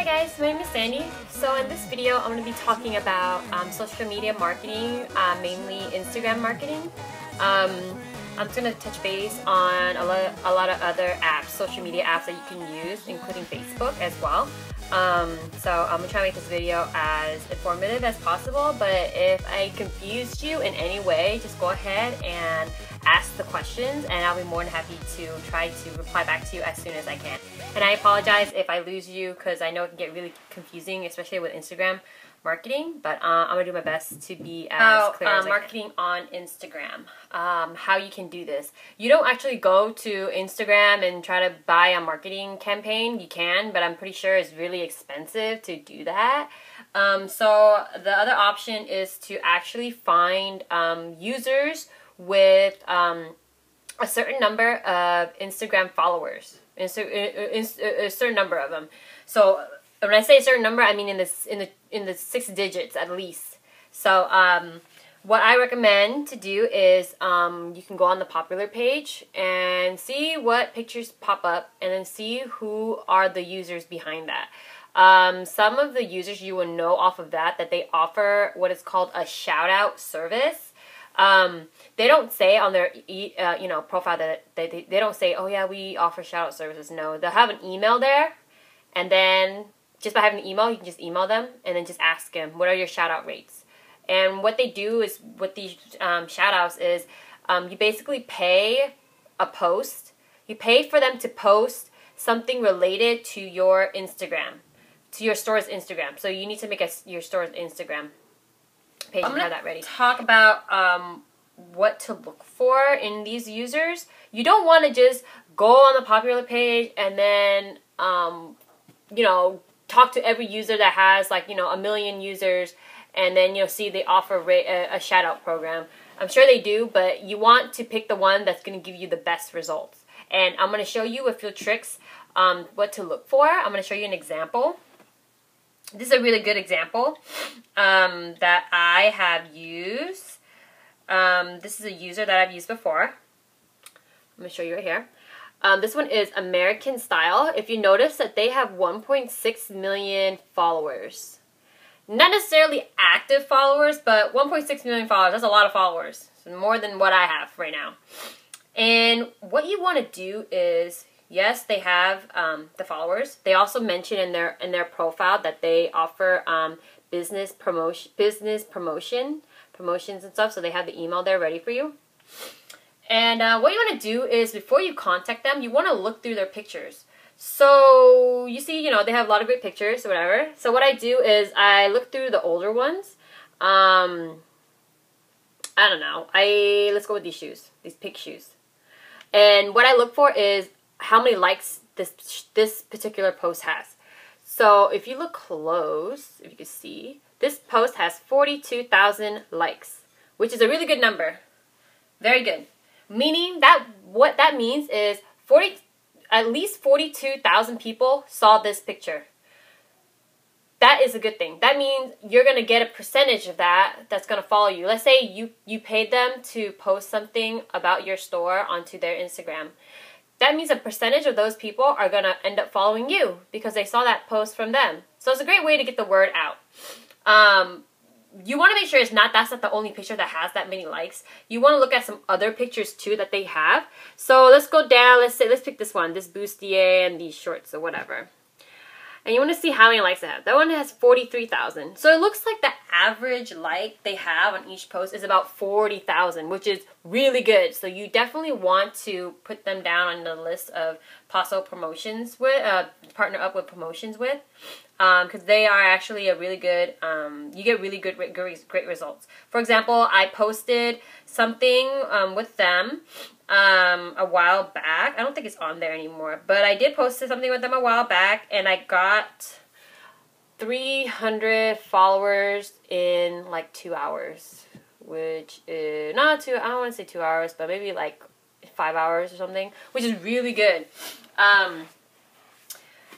Hi guys, my name is Sandy. So in this video, I'm going to be talking about um, social media marketing, uh, mainly Instagram marketing. Um, I'm just going to touch base on a lot, a lot of other apps, social media apps that you can use, including Facebook as well. Um, so I'm to try to make this video as informative as possible, but if I confused you in any way, just go ahead and ask the questions and I'll be more than happy to try to reply back to you as soon as I can. And I apologize if I lose you because I know it can get really confusing, especially with Instagram marketing, but uh, I'm gonna do my best to be as oh, clear as uh, marketing on Instagram. Um, how you can do this. You don't actually go to Instagram and try to buy a marketing campaign. You can, but I'm pretty sure it's really expensive to do that. Um, so the other option is to actually find um, users with um, a certain number of Instagram followers, Insta- a certain number of them. So when I say a certain number, I mean in this in the in the six digits at least. So um, what I recommend to do is um, you can go on the popular page and see what pictures pop up, and then see who are the users behind that. Um, some of the users you will know off of that that they offer what is called a shout out service. Um, they don't say on their e- uh, you know profile that they, they, they don't say oh yeah we offer shout out services no they'll have an email there and then just by having an email you can just email them and then just ask them what are your shout out rates and what they do is with these um, shout outs is um, you basically pay a post you pay for them to post something related to your instagram to your store's instagram so you need to make a, your store's instagram page I'm have that ready. Talk about um, what to look for in these users. You don't want to just go on the popular page and then um, you know talk to every user that has like you know a million users and then you'll see they offer a, a shout out program. I'm sure they do, but you want to pick the one that's going to give you the best results. And I'm going to show you a few tricks um, what to look for. I'm going to show you an example this is a really good example um, that I have used. Um, this is a user that I've used before. I'm going to show you right here. Um, this one is American Style. If you notice that they have 1.6 million followers. Not necessarily active followers, but 1.6 million followers. That's a lot of followers. More than what I have right now. And what you want to do is yes, they have um, the followers. They also mention in their in their profile that they offer um, business promotion, business promotion, promotions and stuff. So they have the email there ready for you. And uh, what you want to do is before you contact them, you want to look through their pictures. So you see, you know, they have a lot of great pictures whatever. So what I do is I look through the older ones. Um, I don't know. I let's go with these shoes, these pink shoes. And what I look for is how many likes this this particular post has. So if you look close, if you can see, this post has 42,000 likes, which is a really good number. Very good. Meaning that what that means is 40 at least 42,000 people saw this picture. That is a good thing. That means you're going to get a percentage of that that's going to follow you. Let's say you you paid them to post something about your store onto their Instagram that means a percentage of those people are going to end up following you because they saw that post from them. So it's a great way to get the word out. Um, you want to make sure it's not that's not the only picture that has that many likes. You want to look at some other pictures too that they have. So let's go down. Let's say let's pick this one, this bustier and these shorts or whatever and you want to see how many likes it has. That one has 43,000. So it looks like the average like they have on each post is about 40,000, which is really good. So you definitely want to put them down on the list of possible promotions with, uh, partner up with promotions with, because um, they are actually a really good, um, you get really good, great, results. For example, I posted something um, with them um, a while back. I don't think it's on there anymore, but I did post something with them a while back, and I got 300 followers in like two hours, which is not two. I don't want to say two hours, but maybe like five hours or something, which is really good. Um,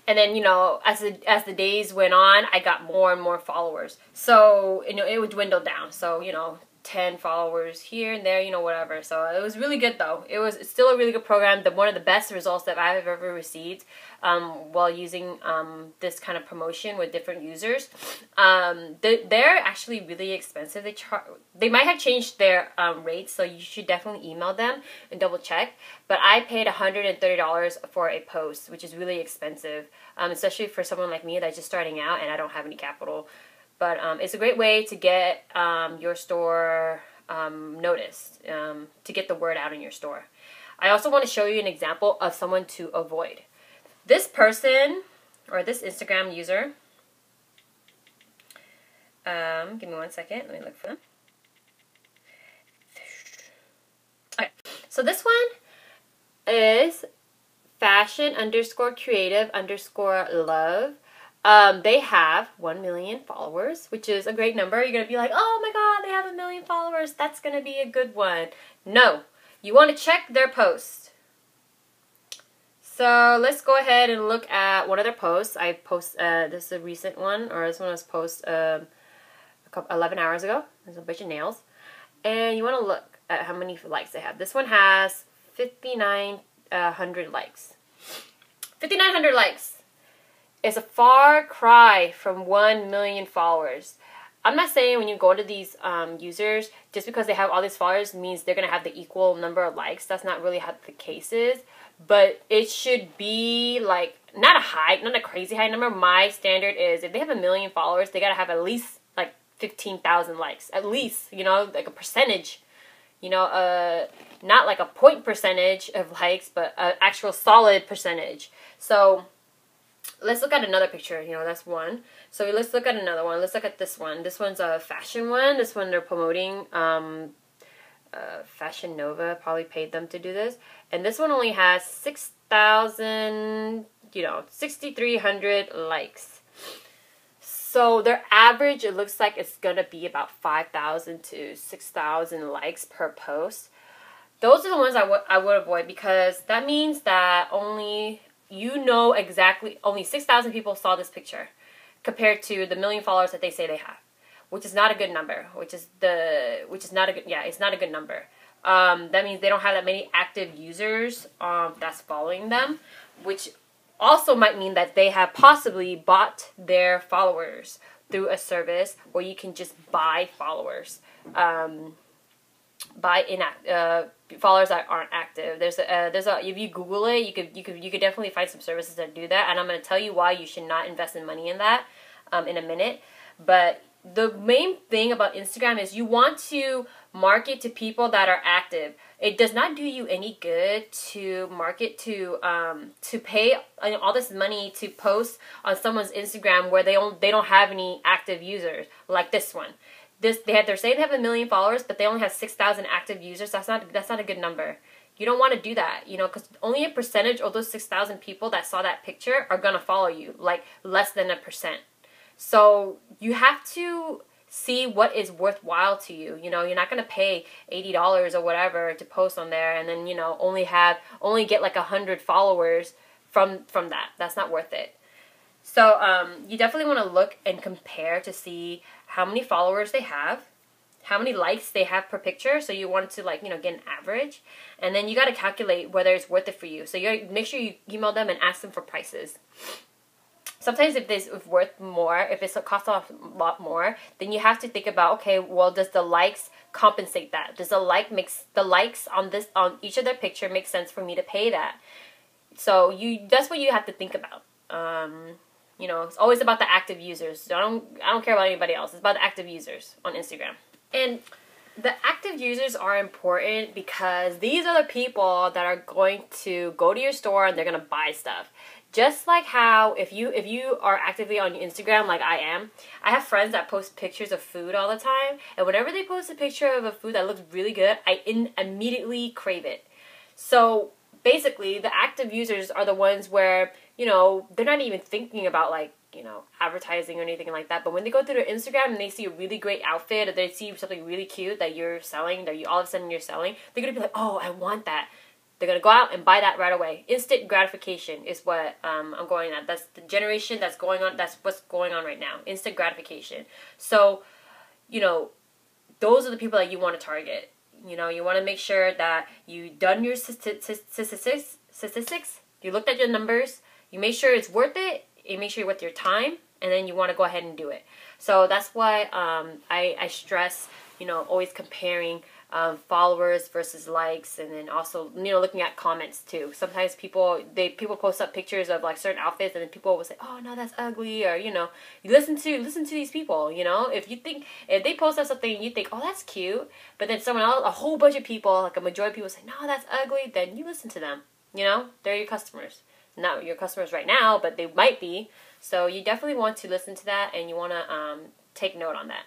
and then you know, as the as the days went on, I got more and more followers. So you know, it would dwindle down. So you know, 10 followers here and there, you know, whatever. So it was really good though. It was still a really good program. The one of the best results that I've ever received um, while using um, this kind of promotion with different users. Um, they, they're actually really expensive. They char- they might have changed their um, rates, so you should definitely email them and double check. But I paid $130 for a post, which is really expensive, um, especially for someone like me that's just starting out and I don't have any capital. But um, it's a great way to get um, your store um, noticed, um, to get the word out in your store. I also want to show you an example of someone to avoid. This person, or this Instagram user, um, give me one second, let me look for them. Okay, so this one is fashion underscore creative underscore love. Um, they have 1 million followers, which is a great number. You're going to be like, oh my god, they have a million followers. That's going to be a good one. No, you want to check their post. So let's go ahead and look at one of their posts. I post, uh, this is a recent one, or this one was posted um, a couple, 11 hours ago. There's a bunch of nails. And you want to look at how many likes they have. This one has 5,900 uh, likes. 5,900 likes is a far cry from 1 million followers. I'm not saying when you go to these um, users, just because they have all these followers means they're going to have the equal number of likes. That's not really how the case is. But it should be like, not a high, not a crazy high number. My standard is if they have a million followers, they got to have at least like 15,000 likes. At least, you know, like a percentage. You know, uh, not like a point percentage of likes, but an actual solid percentage. So let's look at another picture. You know, that's one. So let's look at another one. Let's look at this one. This one's a fashion one. This one they're promoting. Um, uh, Fashion Nova probably paid them to do this. And this one only has 6,000, you know, 6,300 likes. So their average, it looks like it's going to be about 5,000 to 6,000 likes per post. Those are the ones I would I would avoid because that means that only you know exactly only 6,000 people saw this picture compared to the million followers that they say they have, which is not a good number, which is the which is not a good yeah, it's not a good number. Um, that means they don't have that many active users um, that's following them, which also might mean that they have possibly bought their followers through a service where you can just buy followers. Um, by inact uh, followers that aren't active. There's a uh, there's a if you Google it, you could you could you could definitely find some services that do that, and I'm going to tell you why you should not invest in money in that um, in a minute. But the main thing about Instagram is you want to market to people that are active. It does not do you any good to market to um, to pay all this money to post on someone's Instagram where they don't they don't have any active users like this one this they had they're saying they have a million followers, but they only have six thousand active users. That's not that's not a good number. You don't want to do that, you know, because only a percentage of those six thousand people that saw that picture are gonna follow you, like less than a percent. So you have to see what is worthwhile to you. You know, you're not gonna pay eighty dollars or whatever to post on there, and then you know only have only get like a hundred followers from from that. That's not worth it. So um, you definitely want to look and compare to see how many followers they have, how many likes they have per picture. So you want to like you know get an average, and then you got to calculate whether it's worth it for you. So you make sure you email them and ask them for prices. Sometimes if this is worth more, if it's a cost a lot more, then you have to think about okay, well, does the likes compensate that? Does the like makes the likes on this on each of their picture make sense for me to pay that? So you that's what you have to think about. Um, you know, it's always about the active users. So I don't I don't care about anybody else. It's about the active users on Instagram. And the active users are important because these are the people that are going to go to your store and they're going to buy stuff. Just like how if you if you are actively on Instagram like I am, I have friends that post pictures of food all the time, and whenever they post a picture of a food that looks really good, I in, immediately crave it. So basically, the active users are the ones where you know, they're not even thinking about like, you know, advertising or anything like that. But when they go through their Instagram and they see a really great outfit or they see something really cute that you're selling, that you all of a sudden you're selling, they're gonna be like, oh, I want that. They're gonna go out and buy that right away. Instant gratification is what um, I'm going at. That's the generation that's going on. That's what's going on right now. Instant gratification. So, you know, those are the people that you want to target. You know, you want to make sure that you've done your statistics, statistics, you looked at your numbers, you make sure it's worth it, you make sure you're worth your time, and then you want to go ahead and do it. So that's why um, I, I stress, you know, always comparing um, followers versus likes, and then also you know looking at comments too. Sometimes people they people post up pictures of like certain outfits, and then people will say, "Oh no, that's ugly," or you know, you listen to listen to these people. You know, if you think if they post up something, you think, "Oh, that's cute," but then someone else, a whole bunch of people, like a majority of people, say, "No, that's ugly," then you listen to them. You know, they're your customers. Not your customers right now, but they might be. So you definitely want to listen to that, and you want to um, take note on that.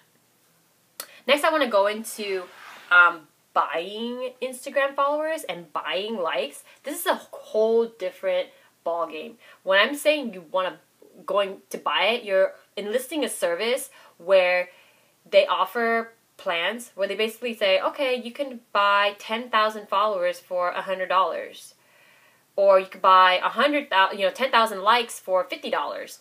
Next, I want to go into um, buying Instagram followers and buying likes, this is a whole different ball game. When I'm saying you want to going to buy it, you're enlisting a service where they offer plans where they basically say, okay, you can buy 10,000 followers for $100. Or you could buy a 100,000, you know, 10,000 likes for $50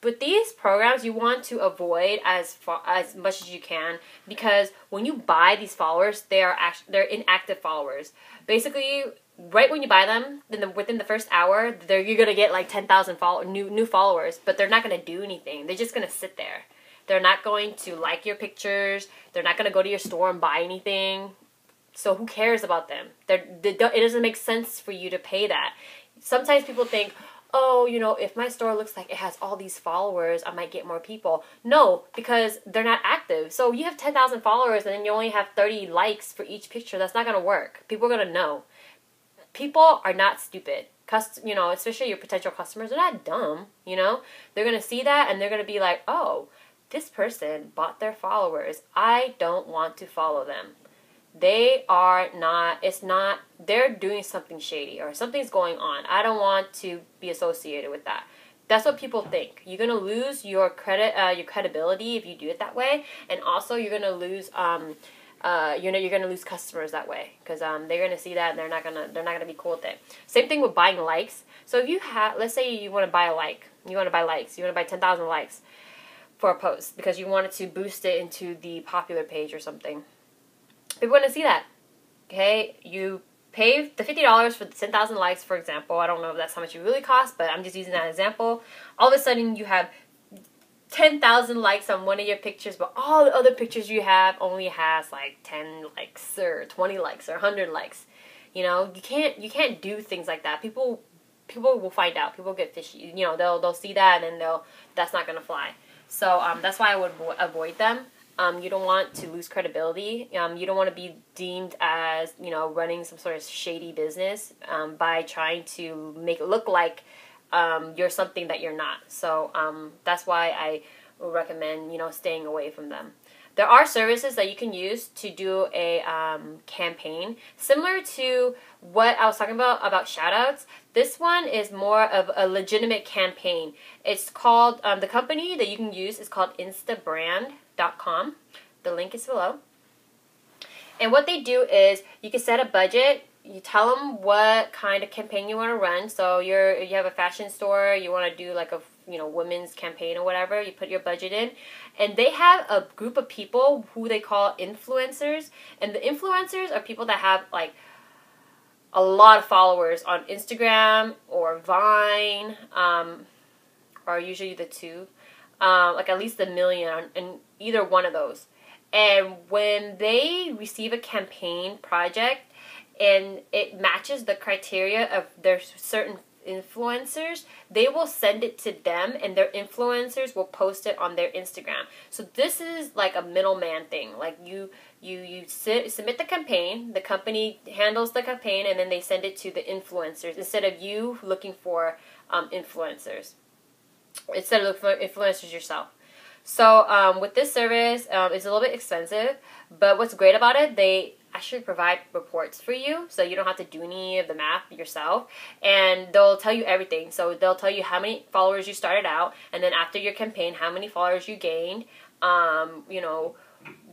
But these programs you want to avoid as far as much as you can because when you buy these followers they are actually they're inactive followers. Basically right when you buy them then the, within the first hour they're, you're gonna get like 10,000 follow, new new followers but they're not gonna do anything. They're just gonna sit there. They're not going to like your pictures. They're not gonna go to your store and buy anything so who cares about them they're, they it doesn't make sense for you to pay that sometimes people think oh, you know, if my store looks like it has all these followers, I might get more people. No, because they're not active. So you have 10,000 followers and then you only have 30 likes for each picture. That's not going to work. People are going to know. People are not stupid. Cust- you know, especially your potential customers, they're not dumb, you know? They're going to see that and they're going to be like, "Oh, this person bought their followers. I don't want to follow them." They are not it's not they're doing something shady or something's going on. I don't want to be associated with that. That's what people think. You're going to lose your credit uh, your credibility if you do it that way. And also you're going to lose um, uh, you know you're gonna lose customers that way. Because um, they're gonna see that and they're not gonna they're not gonna be cool with it. Same thing with buying likes. So if you have, let's say you want to buy a like, you want to buy likes, you want to buy ten thousand likes for a post because you wanted to boost it into the popular page or something people want to see that. Okay, you pay the fifty dollars for the ten thousand likes, for example. I don't know if that's how much it really costs, but I'm just using that example. All of a sudden, you have ten thousand likes on one of your pictures, but all the other pictures you have only has like ten likes or twenty likes or hundred likes. You know, you can't you can't do things like that. People people will find out. People get fishy. You know, they'll they'll see that and they'll that's not gonna fly. So um, that's why I would avoid them. Um, you don't want to lose credibility. Um, you don't want to be deemed as you know running some sort of shady business um, by trying to make it look like um, you're something that you're not. So um, that's why I recommend you know staying away from them. There are services that you can use to do a um, campaign similar to what I was talking about about shoutouts. This one is more of a legitimate campaign. It's called the company that you can use is called Instabrand com. The link is below. And what they do is you can set a budget. You tell them what kind of campaign you want to run. So you're you have a fashion store, you want to do like a you know women's campaign or whatever. You put your budget in, and they have a group of people who they call influencers. And the influencers are people that have like a lot of followers on Instagram or Vine, um, are usually the two um, like at least a million in either one of those. And when they receive a campaign project and it matches the criteria of their certain influencers, they will send it to them and their influencers will post it on their Instagram. So this is like a middleman thing. Like you you you sit, submit the campaign, the company handles the campaign and then they send it to the influencers instead of you looking for um, influencers instead of looking for influencers yourself. So um, with this service, um, it's a little bit expensive, but what's great about it, they actually provide reports for you, so you don't have to do any of the math yourself, and they'll tell you everything. So they'll tell you how many followers you started out, and then after your campaign, how many followers you gained. Um, you know,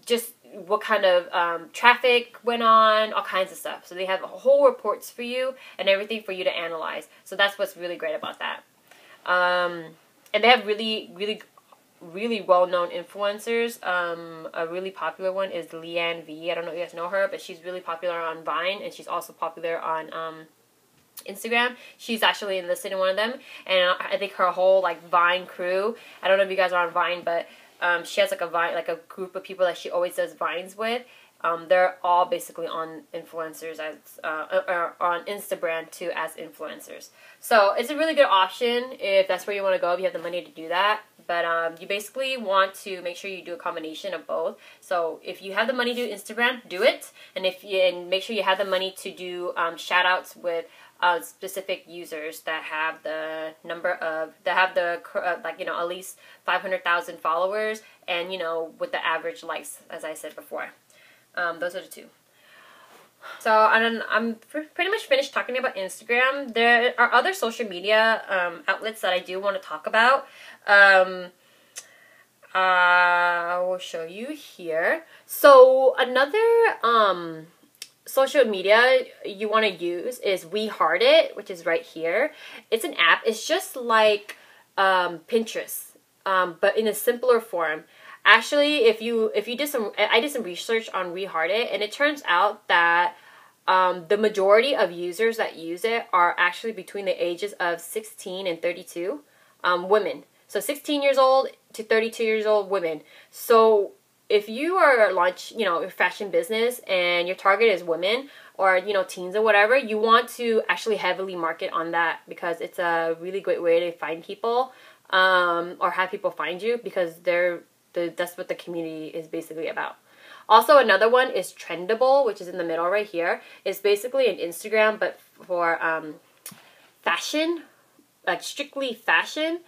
just what kind of um, traffic went on, all kinds of stuff. So they have whole reports for you and everything for you to analyze. So that's what's really great about that. Um, and they have really really really well-known influencers. Um, a really popular one is Leanne V. I don't know if you guys know her, but she's really popular on Vine, and she's also popular on um, Instagram. She's actually enlisted in one of them, and I think her whole like Vine crew. I don't know if you guys are on Vine, but um, she has like a Vine, like a group of people that she always does Vines with. Um, they're all basically on influencers as uh, or on Instagram too as influencers. So it's a really good option if that's where you want to go. If you have the money to do that, but um, you basically want to make sure you do a combination of both. So if you have the money to do Instagram, do it, and if you and make sure you have the money to do um, shout outs with uh, specific users that have the number of that have the uh, like you know at least 500,000 followers and you know with the average likes as I said before. Um, those are the two. So and I'm pretty much finished talking about Instagram. There are other social media um, outlets that I do want to talk about. Um, I will show you here. So another um, social media you want to use is We Heart It, which is right here. It's an app. It's just like um, Pinterest, um, but in a simpler form. Actually, if you if you did some, I did some research on We Heart It, and it turns out that um, the majority of users that use it are actually between the ages of 16 and 32, um, women. So 16 years old to 32 years old women. So if you are launch, you know, your fashion business and your target is women or you know teens or whatever, you want to actually heavily market on that because it's a really great way to find people um, or have people find you because they're the, that's what the community is basically about. Also, another one is Trendabl, which is in the middle right here. It's basically an Instagram, but for um, fashion, like strictly fashion.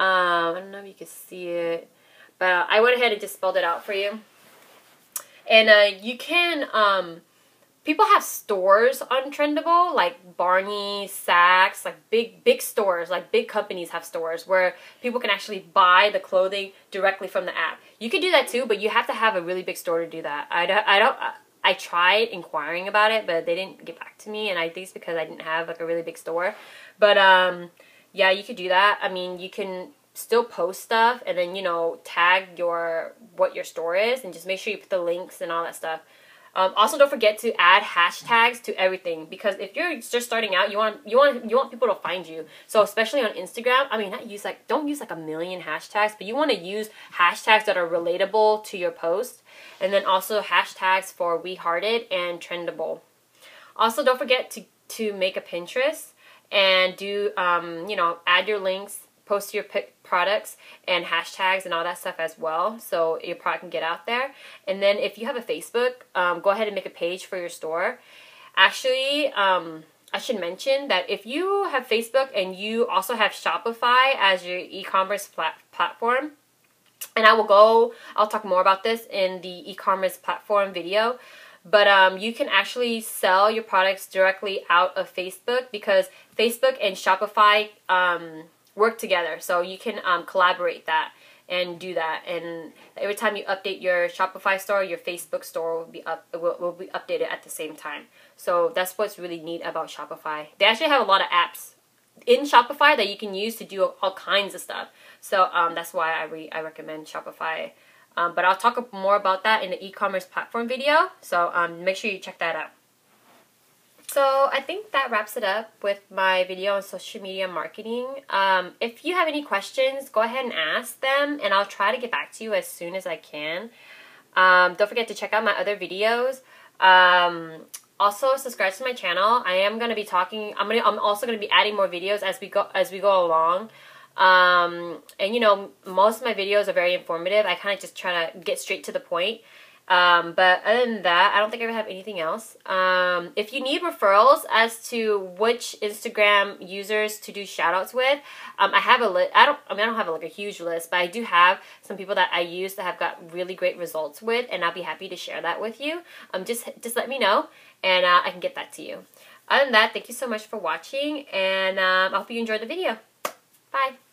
Um, I don't know if you can see it, but I went ahead and just spelled it out for you. And uh, you can um, people have stores on Trendabl, like Barney, Saks, like big big stores, like big companies have stores where people can actually buy the clothing directly from the app. You can do that too, but you have to have a really big store to do that. I don't, I don't. I tried inquiring about it, but they didn't get back to me, and I think it's because I didn't have like a really big store. But um, yeah, you could do that. I mean, you can still post stuff and then you know tag your what your store is and just make sure you put the links and all that stuff um, also, don't forget to add hashtags to everything because if you're just starting out, you want you want you want people to find you. So especially on Instagram, I mean, not use like don't use like a million hashtags, but you want to use hashtags that are relatable to your post, and then also hashtags for We Heart It and Trendabl. Also, don't forget to to make a Pinterest and do um, you know add your links post your products and hashtags and all that stuff as well so your product can get out there. And then if you have a facebook um, go ahead and make a page for your store. Actually um, i should mention that if you have facebook and you also have shopify as your e-commerce plat- platform and i will go i'll talk more about this in the e-commerce platform video but um, you can actually sell your products directly out of facebook because facebook and shopify um, work together. So you can um, collaborate that and do that. And every time you update your Shopify store, your Facebook store will be up will, will be updated at the same time. So that's what's really neat about Shopify. They actually have a lot of apps in Shopify that you can use to do all kinds of stuff. So um, that's why I re I recommend Shopify. Um, but I'll talk more about that in the e-commerce platform video. So um, make sure you check that out. So I think that wraps it up with my video on social media marketing. Um, if you have any questions, go ahead and ask them and I'll try to get back to you as soon as I can. Um, don't forget to check out my other videos. Um, also subscribe to my channel. I am going to be talking, I'm, gonna, I'm also going to be adding more videos as we go, as we go along. Um, and you know, most of my videos are very informative. I kind of just try to get straight to the point. Um, but other than that, I don't think I have anything else. Um, if you need referrals as to which Instagram users to do shoutouts with, um, I have a list. I don't. I mean, I don't have a, like a huge list, but I do have some people that I use that have got really great results with, and I'll be happy to share that with you. Um, just just let me know, and uh, I can get that to you. Other than that, thank you so much for watching, and um, I hope you enjoyed the video. Bye.